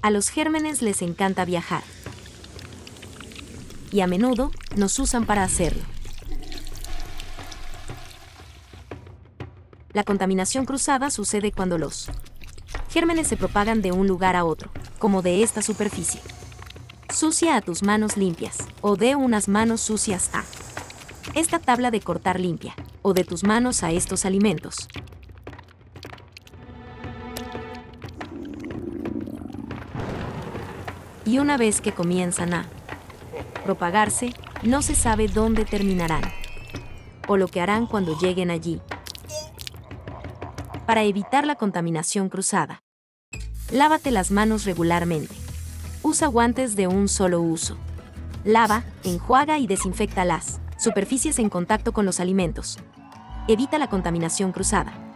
A los gérmenes les encanta viajar. Y a menudo nos usan para hacerlo. La contaminación cruzada sucede cuando los gérmenes se propagan de un lugar a otro, como de esta superficie. Sucia a tus manos limpias, o de unas manos sucias a esta tabla de cortar limpia, o de tus manos a estos alimentos. Y una vez que comienzan a propagarse, no se sabe dónde terminarán, o lo que harán cuando lleguen allí. Para evitar la contaminación cruzada, lávate las manos regularmente. Usa guantes de un solo uso. Lava, enjuaga y desinfecta las superficies en contacto con los alimentos. Evita la contaminación cruzada.